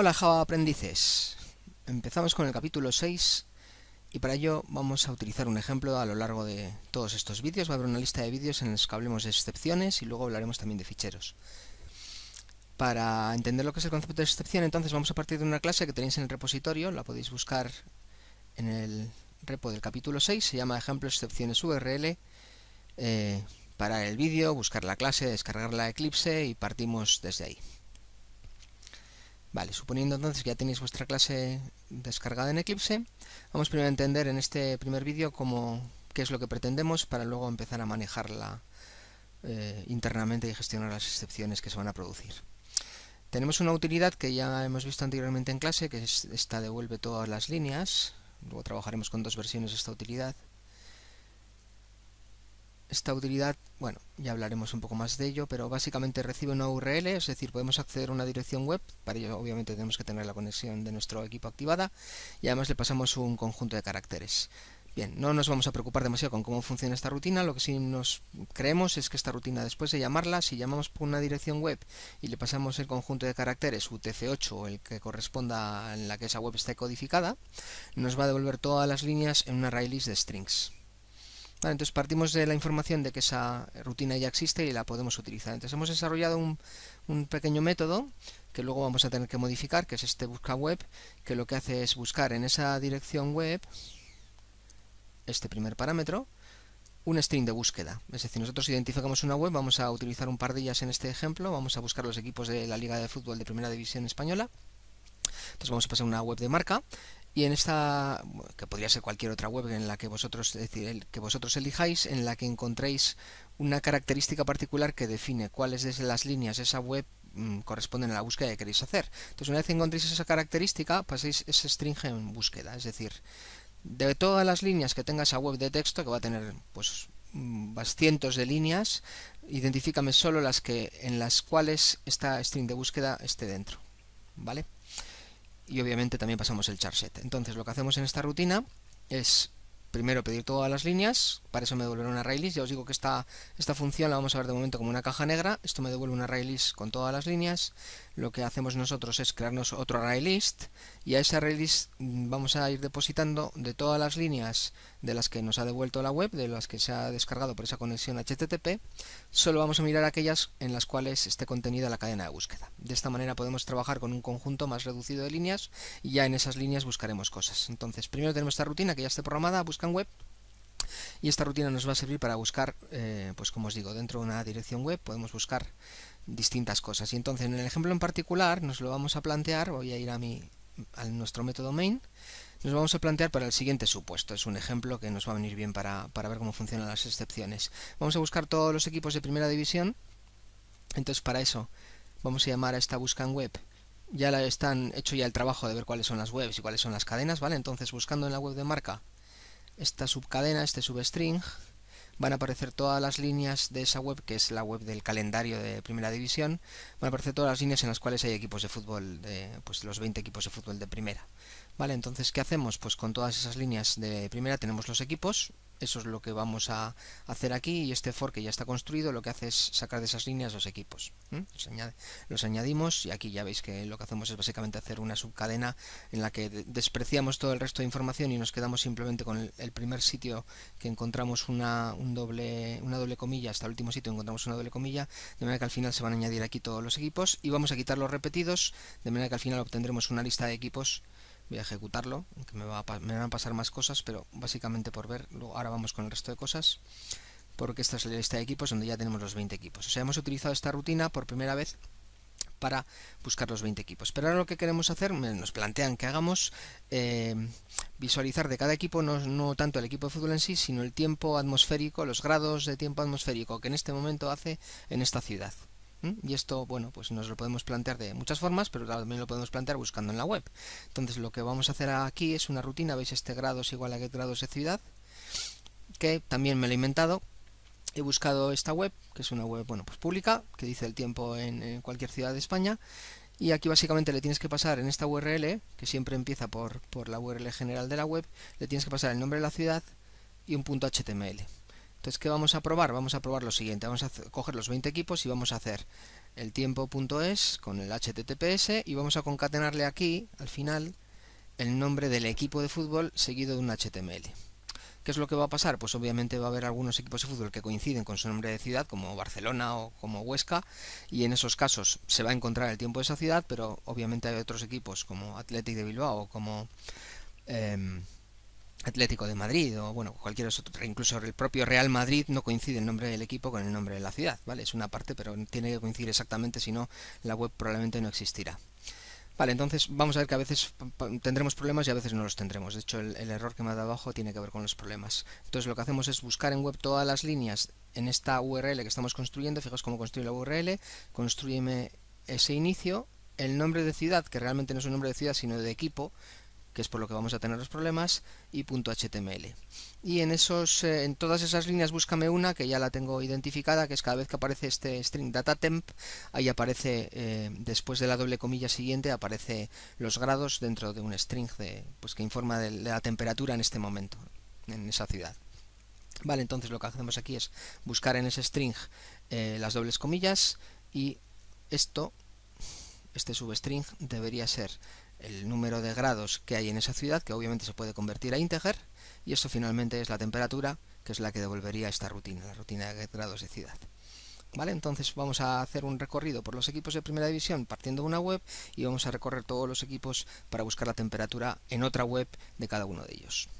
Hola Java aprendices. Empezamos con el capítulo 6 y para ello vamos a utilizar un ejemplo a lo largo de todos estos vídeos. Va a haber una lista de vídeos en los que hablemos de excepciones y luego hablaremos también de ficheros. Para entender lo que es el concepto de excepción, entonces vamos a partir de una clase que tenéis en el repositorio, la podéis buscar en el repo del capítulo 6, se llama ejemplo excepciones URL. Eh, para el vídeo, buscar la clase, descargar la Eclipse y partimos desde ahí. Vale, suponiendo entonces que ya tenéis vuestra clase descargada en Eclipse, vamos primero a entender en este primer vídeo cómo, qué es lo que pretendemos para luego empezar a manejarla eh, internamente y gestionar las excepciones que se van a producir. Tenemos una utilidad que ya hemos visto anteriormente en clase, que es esta devuelve todas las líneas. Luego trabajaremos con dos versiones de esta utilidad. Esta utilidad, bueno, ya hablaremos un poco más de ello, pero básicamente recibe una URL, es decir, podemos acceder a una dirección web, para ello obviamente tenemos que tener la conexión de nuestro equipo activada, y además le pasamos un conjunto de caracteres. Bien, no nos vamos a preocupar demasiado con cómo funciona esta rutina, lo que sí nos creemos es que esta rutina después de llamarla, si llamamos por una dirección web y le pasamos el conjunto de caracteres UTF-8 o el que corresponda en la que esa web esté codificada, nos va a devolver todas las líneas en una array list de strings entonces partimos de la información de que esa rutina ya existe y la podemos utilizar. Entonces hemos desarrollado un, un pequeño método que luego vamos a tener que modificar, que es este busca web, que lo que hace es buscar en esa dirección web, este primer parámetro, un string de búsqueda. Es decir, nosotros identificamos una web, vamos a utilizar un par de ellas en este ejemplo, vamos a buscar los equipos de la Liga de Fútbol de Primera División Española. Entonces vamos a pasar una web de marca y en esta, que podría ser cualquier otra web en la que vosotros, decir, que vosotros elijáis, en la que encontréis una característica particular que define cuáles de las líneas de esa web mm, corresponden a la búsqueda que queréis hacer. Entonces, una vez encontréis esa característica, paséis ese string en búsqueda, es decir, de todas las líneas que tenga esa web de texto, que va a tener pues cientos de líneas, identifícame solo las que en las cuales esta string de búsqueda esté dentro, ¿vale? Y obviamente también pasamos el charset. Entonces lo que hacemos en esta rutina es primero pedir todas las líneas, para eso me devolverá una array list, ya os digo que esta, esta función la vamos a ver de momento como una caja negra, esto me devuelve una array list con todas las líneas, lo que hacemos nosotros es crearnos otro array list, y a ese array list mm, vamos a ir depositando de todas las líneas de las que nos ha devuelto la web, de las que se ha descargado por esa conexión HTTP, solo vamos a mirar aquellas en las cuales esté contenida la cadena de búsqueda. De esta manera podemos trabajar con un conjunto más reducido de líneas, y ya en esas líneas buscaremos cosas. Entonces, primero tenemos esta rutina que ya esté programada, buscan web, y esta rutina nos va a servir para buscar, eh, pues como os digo, dentro de una dirección web podemos buscar distintas cosas. Y entonces en el ejemplo en particular nos lo vamos a plantear, voy a ir a, mi, a nuestro método main, nos vamos a plantear para el siguiente supuesto. Es un ejemplo que nos va a venir bien para, para ver cómo funcionan las excepciones. Vamos a buscar todos los equipos de primera división. Entonces para eso vamos a llamar a esta busca en web ya la están hecho ya el trabajo de ver cuáles son las webs y cuáles son las cadenas, ¿vale? Entonces buscando en la web de marca esta subcadena, este substring, van a aparecer todas las líneas de esa web, que es la web del calendario de Primera División, van a aparecer todas las líneas en las cuales hay equipos de fútbol, de, pues los 20 equipos de fútbol de Primera. Vale, entonces, ¿qué hacemos? Pues con todas esas líneas de Primera tenemos los equipos, eso es lo que vamos a hacer aquí y este for que ya está construido lo que hace es sacar de esas líneas los equipos. Los, añadimos y aquí ya veis que lo que hacemos es básicamente hacer una subcadena en la que despreciamos todo el resto de información y nos quedamos simplemente con el, primer sitio que encontramos una, un doble, una doble comilla, hasta el último sitio encontramos una doble comilla, de manera que al final se van a añadir aquí todos los equipos y vamos a quitar los repetidos, de manera que al final obtendremos una lista de equipos voy a ejecutarlo, va me, van a pasar más cosas, pero básicamente por ver, luego, ahora vamos con el resto de cosas, porque esta es la lista de equipos donde ya tenemos los 20 equipos. O sea, hemos utilizado esta rutina por primera vez para buscar los 20 equipos. Pero ahora lo que queremos hacer, nos plantean que hagamos eh, visualizar de cada equipo, no, no, tanto el equipo de fútbol en sí, sino el tiempo atmosférico, los grados de tiempo atmosférico que en este momento hace en esta ciudad. Y esto, bueno, pues nos lo podemos plantear de muchas formas, pero también lo podemos plantear buscando en la web. Entonces lo que vamos a hacer aquí es una rutina, veis este grado es igual a get grados de ciudad, que también me lo he inventado. He buscado esta web, que es una web, bueno, pues pública, que dice el tiempo en, cualquier ciudad de España. Y aquí básicamente le tienes que pasar en esta URL, que siempre empieza por, por la URL general de la web, le tienes que pasar el nombre de la ciudad y un punto HTML. Entonces, ¿qué vamos a probar? Vamos a probar lo siguiente. Vamos a coger los 20 equipos y vamos a hacer el tiempo.es con el HTTPS y vamos a concatenarle aquí, al final, el nombre del equipo de fútbol seguido de un HTML. ¿Qué es lo que va a pasar? Pues obviamente va a haber algunos equipos de fútbol que coinciden con su nombre de ciudad, como Barcelona o como Huesca, y en esos casos se va a encontrar el tiempo de esa ciudad, pero obviamente hay otros equipos como Athletic de Bilbao o como em, Atlético de Madrid o bueno, cualquier otro, incluso el propio Real Madrid no coincide el nombre del equipo con el nombre de la ciudad, ¿vale? Es una parte, pero tiene que coincidir exactamente, si no la web probablemente no existirá. Vale, entonces vamos a ver que a veces tendremos problemas y a veces no los tendremos. De hecho, el, error que me ha dado abajo tiene que ver con los problemas. Entonces lo que hacemos es buscar en web todas las líneas en esta URL que estamos construyendo. Fijaos cómo construye la URL. Construyeme ese inicio. El nombre de ciudad, que realmente no es un nombre de ciudad, sino de equipo, que es por lo que vamos a tener los problemas, y .html. Y en, esos, eh, en todas esas líneas búscame una que ya la tengo identificada, que es cada vez que aparece este string datatemp, ahí aparece, eh, después de la doble comilla siguiente, aparece los grados dentro de un string de, pues, que informa de, la temperatura en este momento, en esa ciudad. Vale, entonces lo que hacemos aquí es buscar en ese string eh, las dobles comillas y esto, este substring debería ser el número de grados que hay en esa ciudad, que obviamente se puede convertir a integer, y esto finalmente es la temperatura, que es la que devolvería esta rutina, la rutina de grados de ciudad. ¿Vale? Entonces vamos a hacer un recorrido por los equipos de primera división partiendo de una web y vamos a recorrer todos los equipos para buscar la temperatura en otra web de cada uno de ellos.